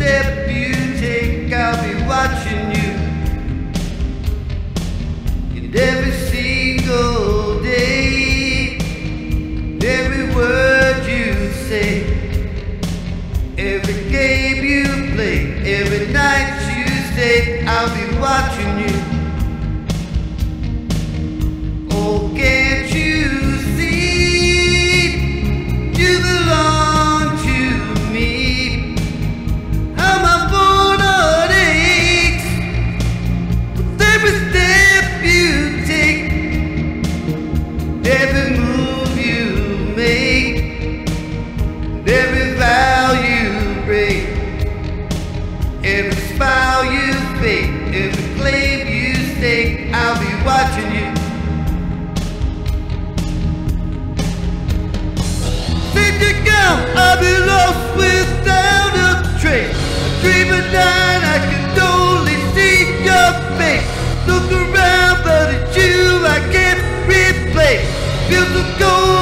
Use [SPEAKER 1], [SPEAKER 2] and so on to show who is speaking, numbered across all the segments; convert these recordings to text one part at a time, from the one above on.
[SPEAKER 1] step you take, I'll be watching you. Every single day, every word you say, every game you play, every night you stay, I'll be watching you. Every move you make, every vow you break, every smile you fake, every claim you stake. I'll be watching you. Think you go, I'll be replace. Feel so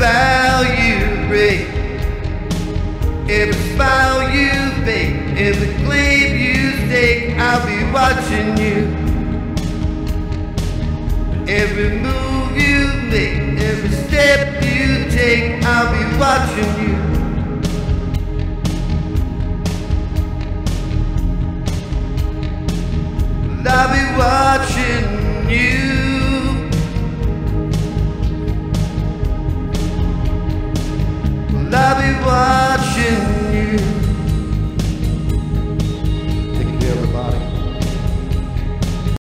[SPEAKER 1] you break, every smile you fake, every claim you stake. I'll be watching you. Every move you make, every step you take, I'll be watching you. I'll be watching you.